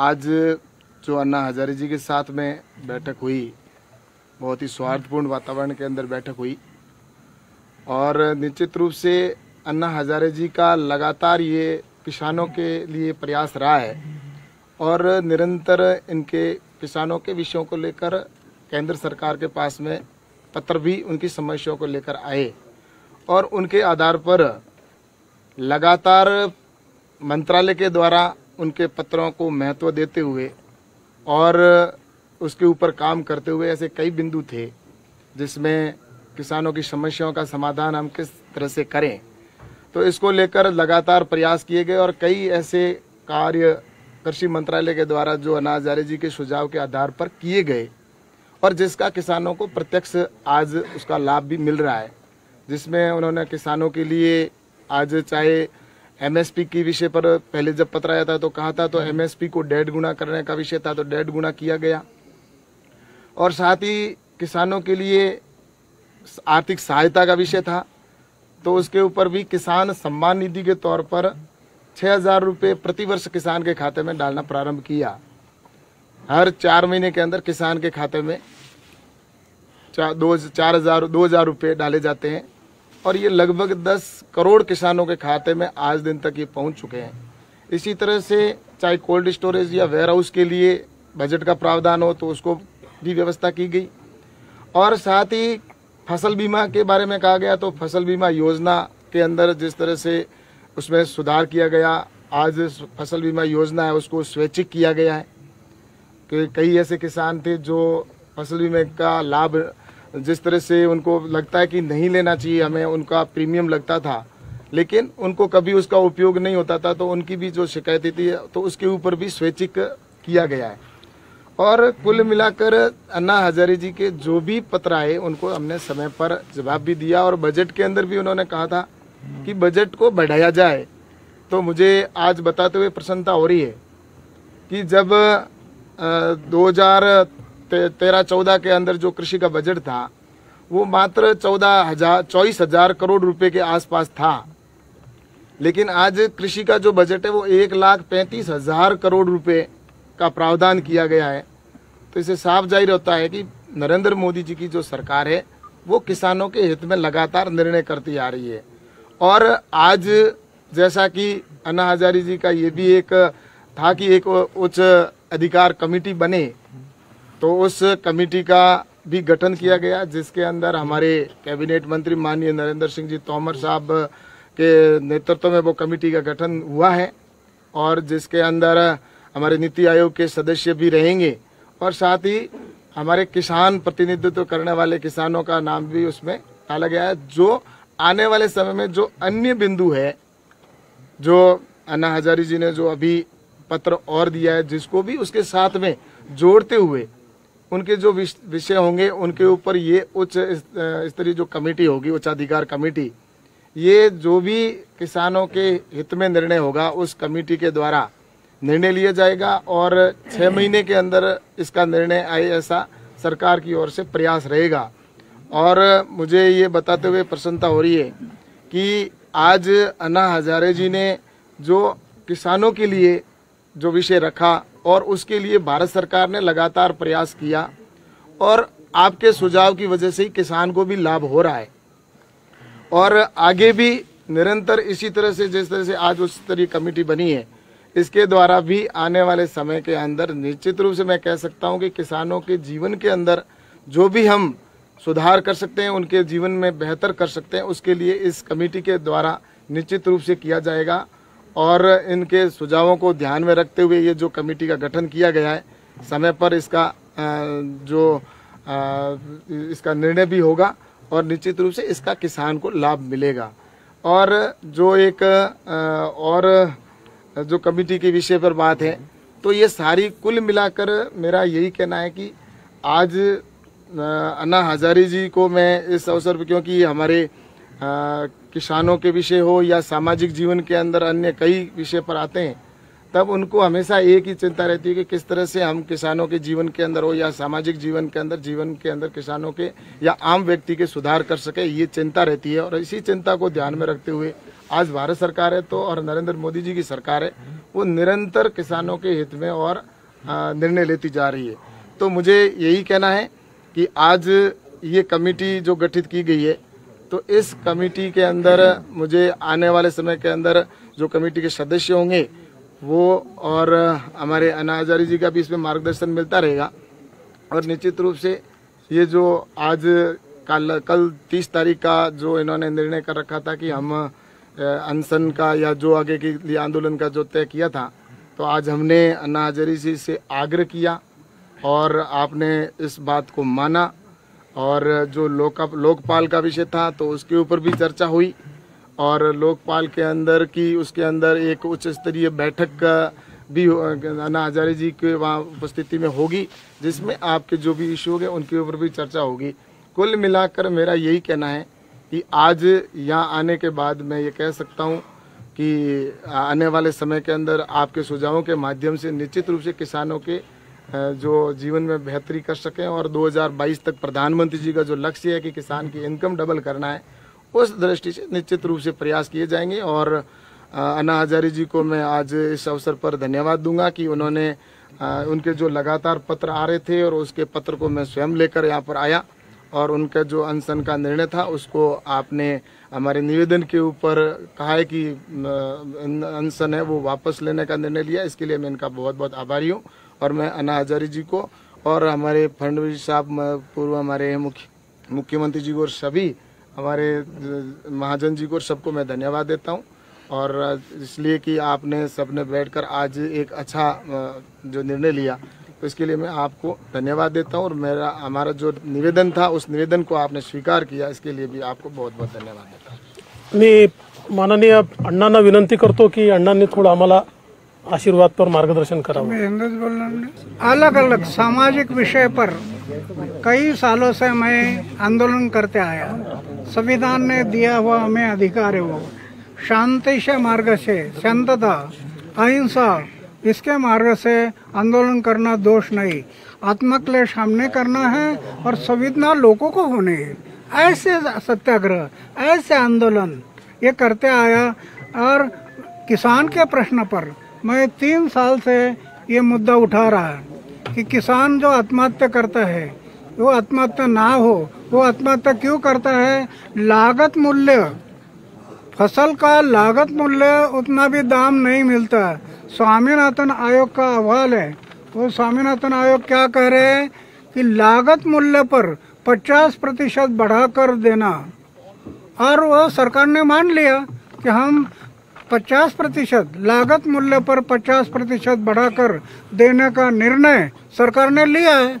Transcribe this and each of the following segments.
आज जो अन्ना हजारे जी के साथ में बैठक हुई, बहुत ही स्वार्थपूर्ण वातावरण के अंदर बैठक हुई और निश्चित रूप से अन्ना हजारे जी का लगातार ये किसानों के लिए प्रयास रहा है और निरंतर इनके किसानों के विषयों को लेकर केंद्र सरकार के पास में पत्र भी उनकी समस्याओं को लेकर आए और उनके आधार पर लगातार मंत्रालय के द्वारा उनके पत्रों को महत्व देते हुए और उसके ऊपर काम करते हुए ऐसे कई बिंदु थे, जिसमें किसानों की समस्याओं का समाधान हम किस तरह से करें। तो इसको लेकर लगातार प्रयास किए गए और कई ऐसे कार्य कृषि मंत्रालय के द्वारा जो अनाज जारे जी के सुझाव के आधार पर किए गए और जिसका किसानों को प्रत्यक्ष आज उसका लाभ भी मिल रहा है, जिसमें उन्होंने किसानों के लिए आज चाहे एमएसपी की विषय पर पहले जब पत्र आया था तो कहा था तो एमएसपी को डेढ़ गुना करने का विषय था तो डेढ़ गुना किया गया। और साथ ही किसानों के लिए आर्थिक सहायता का विषय था तो उसके ऊपर भी किसान सम्मान निधि के तौर पर छह हज़ार रुपये प्रतिवर्ष किसान के खाते में डालना प्रारंभ किया। हर चार महीने के अंदर किसान के खाते में चार दो, चार हज़ार, दो हज़ार रुपये डाले जाते हैं। और ये लगभग दस करोड़ किसानों के खाते में आज दिन तक ये पहुँच चुके हैं। इसी तरह से चाहे कोल्ड स्टोरेज या वेयर हाउस के लिए बजट का प्रावधान हो तो उसको भी व्यवस्था की गई। और साथ ही फ़सल बीमा के बारे में कहा गया तो फ़सल बीमा योजना के अंदर जिस तरह से उसमें सुधार किया गया, आज फ़सल बीमा योजना है उसको स्वैच्छिक किया गया है। कि कई ऐसे किसान थे जो फ़सल बीमा का लाभ जिस तरह से उनको लगता है कि नहीं लेना चाहिए, हमें उनका प्रीमियम लगता था, लेकिन उनको कभी उसका उपयोग नहीं होता था तो उनकी भी जो शिकायत थी तो उसके ऊपर भी स्वैच्छिक किया गया है। और कुल मिलाकर अन्ना हजारे जी के जो भी पत्र आए, उनको हमने समय पर जवाब भी दिया और बजट के अंदर भी उन्होंने कहा था कि बजट को बढ़ाया जाए। तो मुझे आज बताते हुए प्रसन्नता हो रही है कि जब दो हज़ार हज़ार तेरह चौदह के अंदर जो कृषि का बजट था, वो मात्र चौदह हज़ार, चौबीस हज़ार करोड़ रुपए के आसपास था। लेकिन आज कृषि का जो बजट है, वो एक लाख पैंतीस हज़ार करोड़ रुपए का प्रावधान किया गया है। तो इसे साफ़ ज़ाहिर होता है कि नरेंद्र मोदी जी की जो सरकार है, वो किसानों के हित में लगातार निर्णय करती आ रही है। और आज जैसा कि अन्ना हजारी जी का ये भी एक था कि एक उच्च अधिकार कमेटी बने तो उस कमेटी का भी गठन किया गया, जिसके अंदर हमारे कैबिनेट मंत्री माननीय नरेंद्र सिंह जी तोमर साहब के नेतृत्व में वो कमेटी का गठन हुआ है और जिसके अंदर हमारे नीति आयोग के सदस्य भी रहेंगे और साथ ही हमारे किसान प्रतिनिधित्व करने वाले किसानों का नाम भी उसमें डाला गया है, जो आने वाले समय में जो अन्य बिंदु है, जो अन्ना हजारी जी ने जो अभी पत्र और दिया है, जिसको भी उसके साथ में जोड़ते हुए उनके जो विषय होंगे, उनके ऊपर ये उच्च स्तरीय जो कमेटी होगी उच्च अधिकार कमेटी, ये जो भी किसानों के हित में निर्णय होगा, उस कमेटी के द्वारा निर्णय लिया जाएगा और छह महीने के अंदर इसका निर्णय आए ऐसा सरकार की ओर से प्रयास रहेगा। और मुझे ये बताते हुए प्रसन्नता हो रही है कि आज अन्ना हजारे जी ने जो किसानों के लिए जो विषय रखा और उसके लिए भारत सरकार ने लगातार प्रयास किया और आपके सुझाव की वजह से ही किसान को भी लाभ हो रहा है। और आगे भी निरंतर इसी तरह से, जिस तरह से आज उस तरह कमेटी बनी है, इसके द्वारा भी आने वाले समय के अंदर निश्चित रूप से मैं कह सकता हूँ कि किसानों के जीवन के अंदर जो भी हम सुधार कर सकते हैं, उनके जीवन में बेहतर कर सकते हैं, उसके लिए इस कमेटी के द्वारा निश्चित रूप से किया जाएगा। और इनके सुझावों को ध्यान में रखते हुए ये जो कमेटी का गठन किया गया है, समय पर इसका जो इसका निर्णय भी होगा और निश्चित रूप से इसका किसान को लाभ मिलेगा। और जो एक और, जो कमेटी के विषय पर बात है तो ये सारी कुल मिलाकर मेरा यही कहना है कि आज अन्ना हजारी जी को मैं इस अवसर पर, क्योंकि हमारे किसानों के विषय हो या सामाजिक जीवन के अंदर अन्य कई विषय पर आते हैं, तब उनको हमेशा एक ही चिंता रहती है कि किस तरह से हम किसानों के जीवन के अंदर हो या सामाजिक जीवन के अंदर, जीवन के अंदर किसानों के या आम व्यक्ति के सुधार कर सके, ये चिंता रहती है। और इसी चिंता को ध्यान में रखते हुए आज भारत सरकार है तो और नरेंद्र मोदी जी की सरकार है, वो निरंतर किसानों के हित में और निर्णय लेती जा रही है। तो मुझे यही कहना है कि आज ये कमेटी जो गठित की गई है तो इस कमेटी के अंदर, मुझे आने वाले समय के अंदर जो कमेटी के सदस्य होंगे, वो और हमारे अन्ना हजारी जी का भी इसमें मार्गदर्शन मिलता रहेगा। और निश्चित रूप से ये जो आज कल कल तीस तारीख का जो इन्होंने निर्णय कर रखा था कि हम अनशन का या जो आगे के लिए आंदोलन का जो तय किया था तो आज हमने अन्ना हजारी जी से आग्रह किया और आपने इस बात को माना। और जो लोक, लोकपाल का विषय था तो उसके ऊपर भी चर्चा हुई। और लोकपाल के अंदर की, उसके अंदर एक उच्च स्तरीय बैठक भी अन्ना हजारे जी के वहाँ उपस्थिति में होगी, जिसमें आपके जो भी इशू होंगे, उनके ऊपर भी चर्चा होगी। कुल मिलाकर मेरा यही कहना है कि आज यहाँ आने के बाद मैं ये कह सकता हूँ कि आने वाले समय के अंदर आपके सुझावों के माध्यम से निश्चित रूप से किसानों के जो जीवन में बेहतरी कर सकें और 2022 तक प्रधानमंत्री जी का जो लक्ष्य है कि किसान की इनकम डबल करना है, उस दृष्टि से निश्चित रूप से प्रयास किए जाएँगे। और अन्ना हजारी जी को मैं आज इस अवसर पर धन्यवाद दूँगा कि उन्होंने उनके जो लगातार पत्र आ रहे थे और उसके पत्र को मैं स्वयं लेकर यहाँ पर आया और उनका जो अनशन का निर्णय था उसको आपने हमारे निवेदन के ऊपर कहा है कि अनशन है वो वापस लेने का निर्णय लिया। इसके लिए मैं इनका बहुत बहुत आभारी हूँ। और मैं अन्ना हजारी जी को और हमारे फडणवीस साहब पूर्व हमारे मुख्य, मुख्यमंत्री जी को और सभी हमारे महाजन जी को और सबको मैं धन्यवाद देता हूँ। और इसलिए कि आपने सबने बैठकर आज एक अच्छा जो निर्णय लिया तो इसके लिए मैं आपको धन्यवाद देता हूँ और मेरा, हमारा जो निवेदन था, उस निवेदन को आपने स्वीकार किया, इसके लिए भी आपको बहुत बहुत धन्यवाद देता हूँ। मी माननीय अण्णांना विनंती करतो की अण्णांनी थोडं आम्हाला आशीर्वाद पर मार्गदर्शन बोल अलग अलग सामाजिक विषय पर कई सालों से मैं आंदोलन करते आया। संविधान ने दिया हुआ हमें अधिकार है वो। शांति से मार्ग से, शांतता, अहिंसा, इसके मार्ग से आंदोलन करना दोष नहीं। आत्मक्लेश हमने करना है और संवेदना लोगों को होने ऐसे सत्याग्रह, ऐसे आंदोलन ये करते आया और किसान के प्रश्न पर मैं तीन साल से ये मुद्दा उठा रहा है कि किसान जो आत्महत्या करता है, वो आत्महत्या ना हो, वो आत्महत्या क्यों करता है? लागत मूल्य, फ़सल का लागत मूल्य उतना भी दाम नहीं मिलता। स्वामीनाथन आयोग का अहवाल है। वो स्वामीनाथन आयोग क्या कह रहे हैं कि लागत मूल्य पर 50 प्रतिशत बढ़ा कर देना। और वो सरकार ने मान लिया कि हम 50 प्रतिशत, लागत मूल्य पर 50 प्रतिशत बढ़ाकर देने का निर्णय सरकार ने लिया है।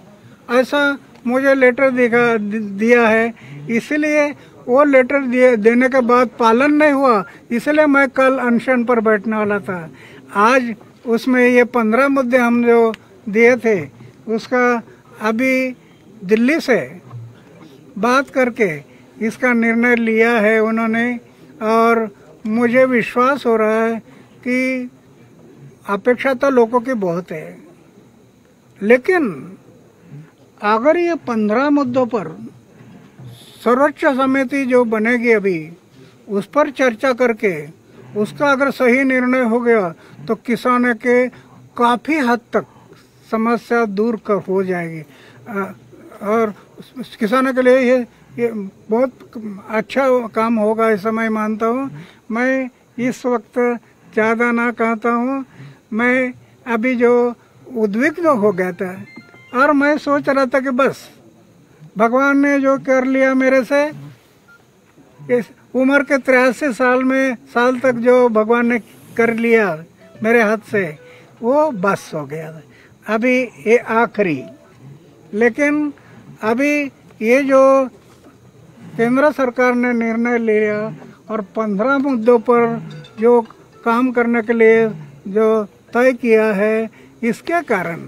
ऐसा मुझे लेटर दिखा, दिया है। इसलिए वो लेटर दिए, देने के बाद पालन नहीं हुआ। इसलिए मैं कल अनशन पर बैठने वाला था। आज उसमें ये पंद्रह मुद्दे हम जो दिए थे, उसका अभी दिल्ली से बात करके इसका निर्णय लिया है उन्होंने। और मुझे विश्वास हो रहा है कि अपेक्षा तो लोगों की बहुत है। लेकिन अगर ये पंद्रह मुद्दों पर सर्वोच्च समिति जो बनेगी अभी, उस पर चर्चा करके उसका अगर सही निर्णय हो गया तो किसानों के काफ़ी हद तक समस्या दूर कर हो जाएगी। और किसानों के लिए ये ये बहुत अच्छा काम होगा ऐसा मैं मानता हूँ। मैं इस वक्त ज़्यादा ना कहता हूँ, मैं अभी जो उद्विग्न हो गया था, और मैं सोच रहा था कि बस, भगवान ने जो कर लिया मेरे से, इस उम्र के तिरासी साल में, साल तक जो भगवान ने कर लिया मेरे हाथ से, वो बस हो गया। अभी ये आखिरी, लेकिन अभी ये जो केंद्र सरकार ने निर्णय लिया और पंद्रह मुद्दों पर जो काम करने के लिए जो तय किया है इसके कारण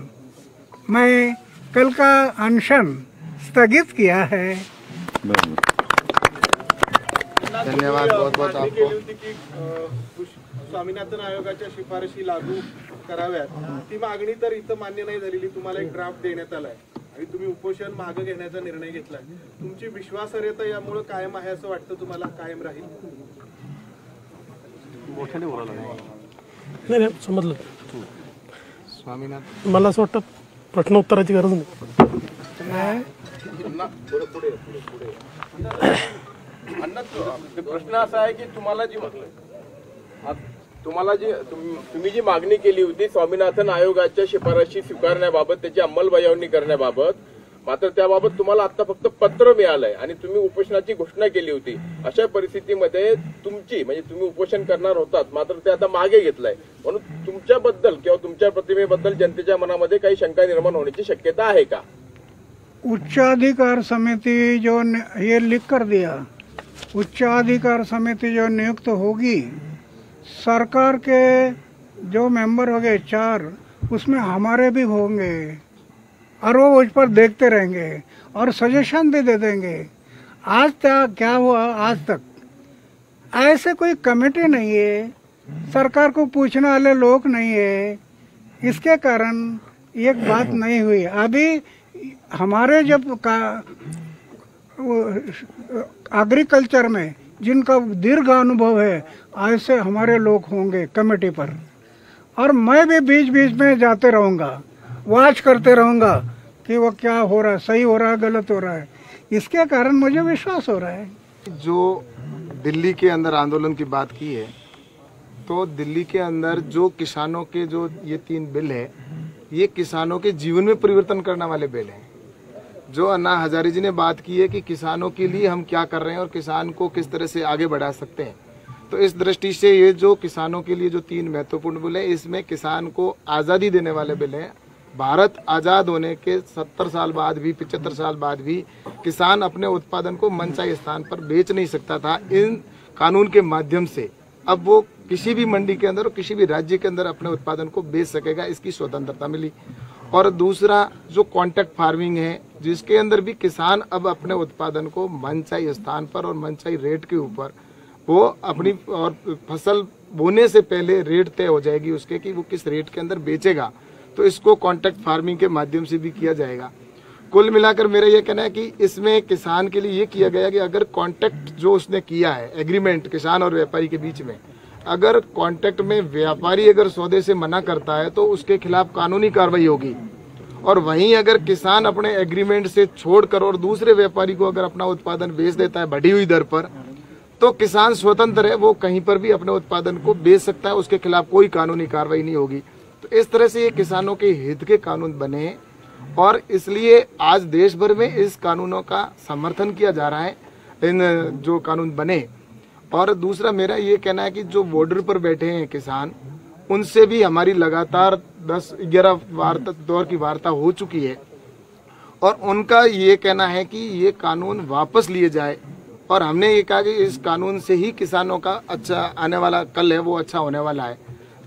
मैं कल का अनशन स्थगित किया है। धन्यवाद बहुत बहुत आपको। स्वामीनाथन आयोगाच्या शिफारशी लागू कराव्यात. ती मागणी तर इथं मान्य नाही झालेली तुम्हाला एक ड्राफ्ट देण्यात आलाय. आणि तुम्ही उपोषण मागे घेण्याचा निर्णय घेतलाय. तुमची विश्वासार्हता यामुळे कायम आहे असं वाटतं तुम्हाला? कायम राहील? नाही नाही समजलं. स्वामीनाथ. मला असं वाटतं प्रश्न उत्तराची गरज नाही. प्रश्न असा आहे की तुम्हाला जी आ- तुम्हाला जी तुम- तुम्ही जी मागणी केली होती स्वामीनाथन आयोगाच्या शिफारशी स्वीकारण्याबाबत त्याची अंमलबजावणी करण्याबाबत मात्र त्याबाबत तुम्हाला आता फक्त पत्र मिळालंय आणि तुम्ही उपोषणाची घोषणा केली होती. अशा परिस्थितीमध्ये तुमची म्हणजे तुम्ही उपोषण करणार होतात मात्र ते आता मागे घेतलंय. म्हणून तुमच्याबद्दल किंवा तुमच्या प्रतिमेबद्दल जनतेच्या मनामध्ये काही शंका निर्माण होण्याची शक्यता आहे का? उच्चाधिकार समिति जो हे ये लिख कर दिया. उच्चाधिकार समिति जो नियुक्त होगी सरकार के जो मेंबर हो गए चार उसमें हमारे भी होंगे और वो उस पर देखते रहेंगे और सजेशन भी दे देंगे। आज तक क्या हुआ? आज तक। ऐसे कोई कमेटी नहीं है। सरकार को पूछने वाले लोग नहीं है। इसके कारण एक बात नहीं हुई। अभी हमारे जब का एग्रीकल्चर में जिनका दीर्घ अनुभव है, ऐसे हमारे लोग होंगे कमेटी पर। और मैं भी बीच बीच में जाते रहूँगा वॉच करते रहूँगा कि वो क्या हो रहा है, सही हो रहा है, गलत हो रहा है। इसके कारण मुझे विश्वास हो रहा है। जो दिल्ली के अंदर आंदोलन की बात की है तो दिल्ली के अंदर जो किसानों के जो ये तीन बिल है, ये किसानों के जीवन में परिवर्तन करने वाले बिल हैं। जो अन्ना हजारे जी ने बात की है कि किसानों के लिए हम क्या कर रहे हैं और किसान को किस तरह से आगे बढ़ा सकते हैं। तो इस दृष्टि से ये जो किसानों के लिए जो तीन महत्वपूर्ण बिल है, इसमें किसान को आज़ादी देने वाले बिल हैं। भारत आज़ाद होने के 70 साल बाद भी 75 साल बाद भी किसान अपने उत्पादन को मनचाही स्थान पर बेच नहीं सकता था इन कानून के माध्यम से। अब वो किसी भी मंडी के अंदर और किसी भी राज्य के अंदर अपने उत्पादन को बेच सकेगा, इसकी स्वतंत्रता मिली। और दूसरा जो कॉन्ट्रैक्ट फ़ार्मिंग है, जिसके अंदर भी किसान अब अपने उत्पादन को मनचाही स्थान पर और मनचाही रेट के ऊपर, वो अपनी और फ़सल बोने से पहले रेट तय हो जाएगी उसके कि वो किस रेट के अंदर बेचेगा। तो इसको कॉन्ट्रैक्ट फ़ार्मिंग के माध्यम से भी किया जाएगा। कुल मिलाकर मेरा ये कहना है कि इसमें किसान के लिए ये किया गया कि अगर कॉन्ट्रैक्ट जो उसने किया है एग्रीमेंट किसान और व्यापारी के बीच में अगर कॉन्ट्रैक्ट में व्यापारी अगर सौदे से मना करता है तो उसके खिलाफ कानूनी कार्रवाई होगी। और वहीं अगर किसान अपने एग्रीमेंट से छोड़कर और दूसरे व्यापारी को अगर अपना उत्पादन बेच देता है बढ़ी हुई दर पर तो किसान स्वतंत्र है, वो कहीं पर भी अपने उत्पादन को बेच सकता है, उसके खिलाफ कोई कानूनी कार्रवाई नहीं होगी। तो इस तरह से ये किसानों के हित के कानून बने, और इसलिए आज देश भर में इस कानूनों का समर्थन किया जा रहा है, इन जो कानून बने। और दूसरा मेरा ये कहना है कि जो बॉर्डर पर बैठे हैं किसान, उनसे भी हमारी लगातार 10-11 वार्ता, दौर की वार्ता हो चुकी है। और उनका ये कहना है कि ये कानून वापस लिए जाए। और हमने ये कहा कि इस कानून से ही किसानों का अच्छा आने वाला, कल है वो अच्छा होने वाला है।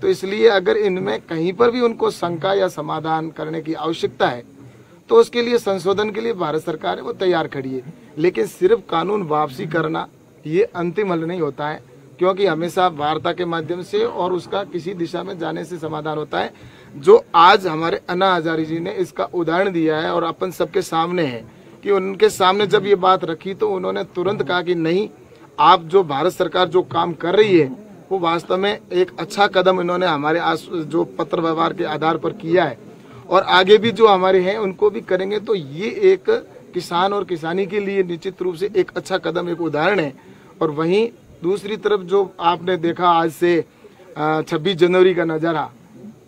तो इसलिए अगर इनमें कहीं पर भी उनको शंका या समाधान करने की आवश्यकता है तो उसके लिए संशोधन के लिए भारत सरकार है, वो तैयार खड़ी है। लेकिन सिर्फ़ कानून वापसी करना ये अंतिम हल नहीं होता है, क्योंकि हमेशा वार्ता के माध्यम से और उसका किसी दिशा में जाने से समाधान होता है। जो आज हमारे अन्ना हजारी जी ने इसका उदाहरण दिया है और अपन सबके सामने है, कि उनके सामने जब ये बात रखी तो उन्होंने तुरंत कहा कि नहीं, आप जो भारत सरकार जो काम कर रही है, वो वास्तव में एक अच्छा कदम इन्होंने हमारे आस, जो पत्र व्यवहार के आधार पर किया है। और आगे भी जो हमारे हैं, उनको भी करेंगे तो ये एक किसान और किसानी के लिए निश्चित रूप से एक अच्छा कदम, एक उदाहरण है। और वहीं दूसरी तरफ़ जो आपने देखा आज से छब्बीस जनवरी का नज़ारा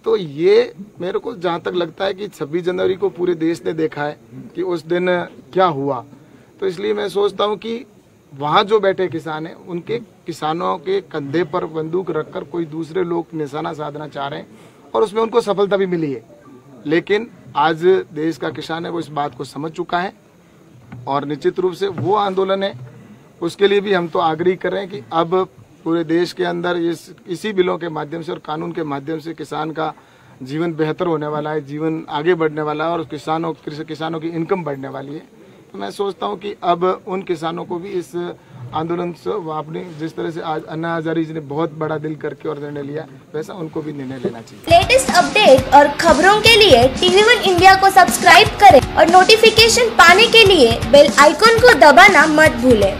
तो ये मेरे को जहाँ तक लगता है कि 26 जनवरी को पूरे देश ने देखा है कि उस दिन क्या हुआ। तो इसलिए मैं सोचता हूँ कि वहाँ जो बैठे किसान हैं, उनके किसानों के कंधे पर बंदूक रखकर कोई दूसरे लोग निशाना साधना चाह रहे हैं और उसमें उनको सफलता भी मिली है। लेकिन आज देश का किसान है, वो इस बात को समझ चुका है और निश्चित रूप से वो आंदोलन है उसके लिए भी हम तो आग्रह कर रहे हैं कि अब पूरे देश के अंदर इस इसी बिलों के माध्यम से और कानून के माध्यम से किसान का जीवन बेहतर होने वाला है, जीवन आगे बढ़ने वाला है और किसानों किसानों की इनकम बढ़ने वाली है। तो मैं सोचता हूँ कि अब उन किसानों को भी इस आंदोलन से अपनी जिस तरह से आज अन्ना हजारी जी ने बहुत बड़ा दिल करके और निर्णय लिया, वैसा उनको भी निर्णय लेना चाहिए। लेटेस्ट अपडेट और खबरों के लिए टीवी वन इंडिया को सब्सक्राइब करें और नोटिफिकेशन पाने के लिए बेल आइकॉन को दबाना मत भूलें।